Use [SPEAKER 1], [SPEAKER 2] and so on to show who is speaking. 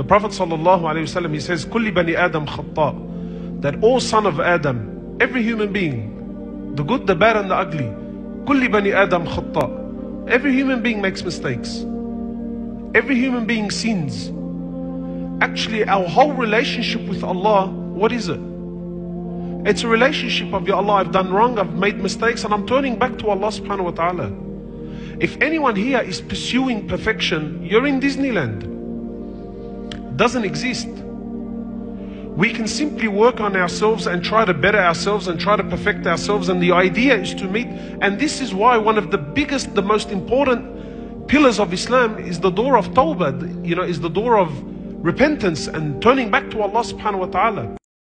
[SPEAKER 1] The Prophet ﷺ, he says, Kulli bani Adam. That all son of Adam, every human being, the good, the bad, and the ugly, Kulli bani Adam. Every human being makes mistakes. Every human being sins. Actually, our whole relationship with Allah, what is it? It's a relationship of, Ya Allah, I've done wrong, I've made mistakes, and I'm turning back to Allah subhanahu wa ta'ala. If anyone here is pursuing perfection, you're in Disneyland. Doesn't exist. We can simply work on ourselves and try to better ourselves and try to perfect ourselves. And the idea is to meet. And this is why one of the biggest, the most important pillars of Islam is the door of tawbah, you know, is the door of repentance and turning back to Allah subhanahu wa ta'ala.